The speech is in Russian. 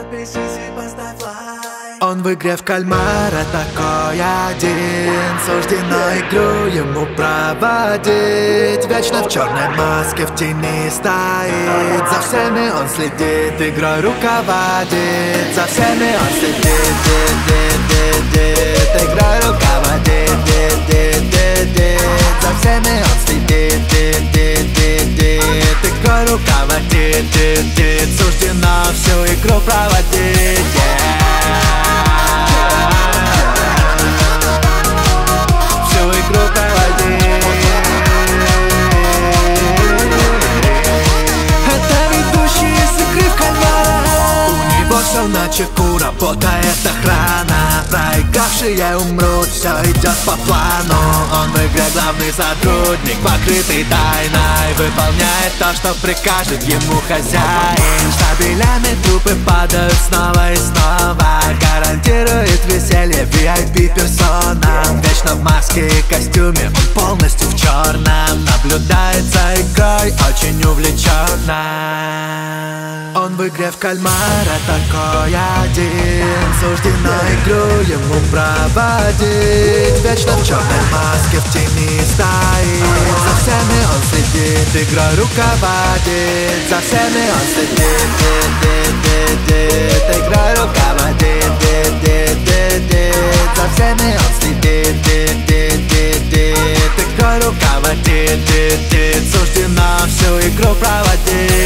Подпишись и поставь лайк. Он в игре в кальмара такой один. Суждено игру ему проводить. Вечно в черной маске в тени стоит. За всеми он следит, игрой руководит. За всеми он следит, дит, дит, дит, дит. Игрой руководит, дит, дит, дит, дит. За всеми он следит, дит, дит, дит, дит. Игрой руководит, дит, дит Суждено всю игру проводить, Все на чеку, работает охрана Проигравшие умрут, все идет по плану Он в игре главный сотрудник, покрытый тайной Выполняет то, что прикажет ему хозяин Штабелями трупы падают снова и снова Гарантирует веселье VIP персонам Вечно в маске и костюме, он полностью в черном Наблюдает за игрой очень увлеченно by grę w kalmara tylko ja dzień Sуждено игру ему проводить Вечно в черной маске в тени стоит За всеми он следит, игрой руководит За всеми он следит, дит, дит, дит, Игрой руководит, дит, дит, дит, дит За всеми он следит, дит, дит, дит, дит Игрой руководит, дит, дит Суждено всю игру проводить